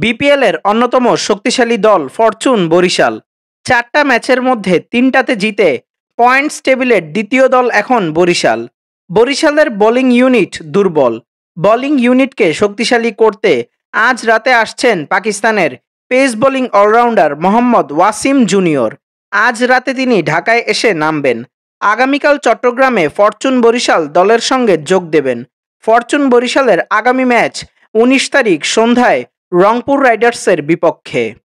বিপিএলের অন্যতম শক্তিশালী দল ফরচুন বরিশাল। চারটা ম্যাচের মধ্যে তিনটাতে জিতে পয়েন্টস টেবিলের দ্বিতীয় দল এখন বরিশাল। বরিশালের বোলিং ইউনিট দুর্বল। বোলিং ইউনিটকে শক্তিশালী করতে আজ রাতে আসছেন পাকিস্তানের pace bowling allrounder Mohammad Wasim junior. আজ রাতে তিনি ঢাকায় এসে নামবেন। আগামীকাল চট্টগ্রামে ফরচুন বরিশাল দলের সঙ্গে যোগ দেবেন। ফরচুন বরিশালের আগামী ম্যাচ উনিশ তারিখ সন্ধ্যায় রংপুর রাইডার্সের বিপক্ষে।